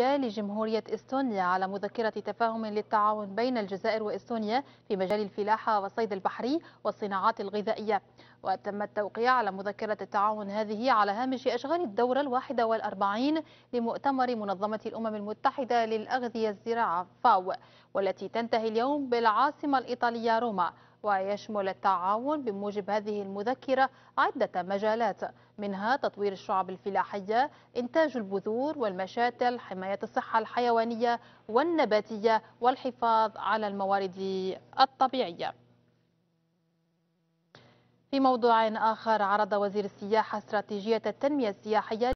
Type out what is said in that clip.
لجمهورية إستونيا على مذكرة تفاهم للتعاون بين الجزائر وإستونيا في مجال الفلاحة والصيد البحري والصناعات الغذائية. وتم التوقيع على مذكرة التعاون هذه على هامش أشغال الدورة الواحدة والأربعين لمؤتمر منظمة الأمم المتحدة للأغذية الزراعة فاو والتي تنتهي اليوم بالعاصمة الإيطالية روما. ويشمل التعاون بموجب هذه المذكرة عدة مجالات منها تطوير الشعب الفلاحية إنتاج البذور والمشاتل حماية الصحة الحيوانية والنباتية والحفاظ على الموارد الطبيعية. في موضوع آخر عرض وزير السياحة استراتيجية التنمية السياحية